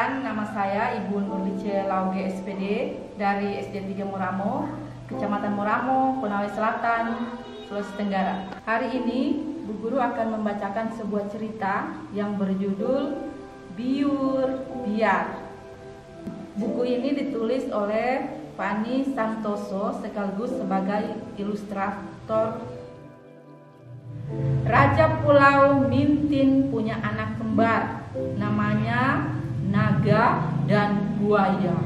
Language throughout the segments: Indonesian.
Saya Ibu Nurlice Lauge SPD dari SD 3 Moramo, Kecamatan Moramo, Konawe Selatan, Sulawesi Tenggara. Hari ini Bu Guru akan membacakan sebuah cerita yang berjudul Biur Biar. Buku ini ditulis oleh Fani Santoso sekaligus sebagai ilustrator Raja Pulau Mintin punya anak kembar naga, dan buaya.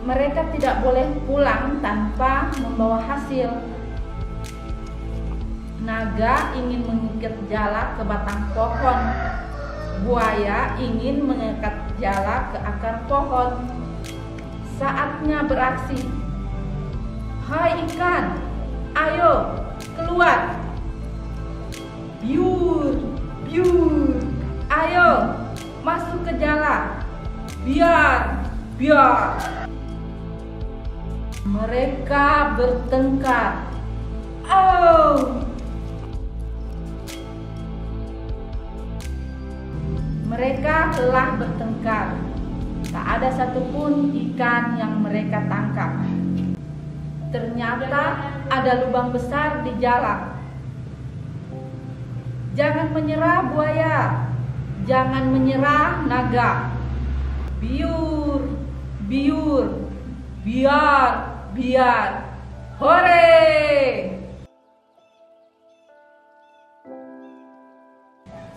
Mereka tidak boleh pulang tanpa membawa hasil. Naga ingin mengikat jala ke batang pohon. Buaya ingin mengikat jala ke akar pohon. Saatnya beraksi. Hai ikan, ayo keluar biur biur. Ayo masuk ke jala biar biar. Mereka bertengkar. Oh. Mereka telah bertengkar. Tak ada satupun ikan yang mereka tangkap. Ternyata ada lubang besar di jalan Jangan menyerah buaya, jangan menyerah naga. Biur, biur, biar, biar. Hore!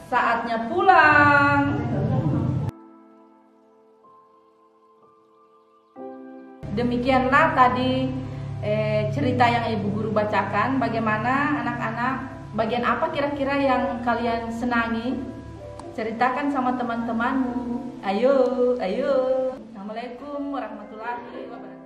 Saatnya pulang. Demikianlah tadi eh, cerita yang Ibu Guru bacakan bagaimana anak-anak bagian apa kira-kira yang kalian senangi? Ceritakan sama teman-temanmu. Ayo, ayo. Assalamualaikum warahmatullahi wabarakatuh.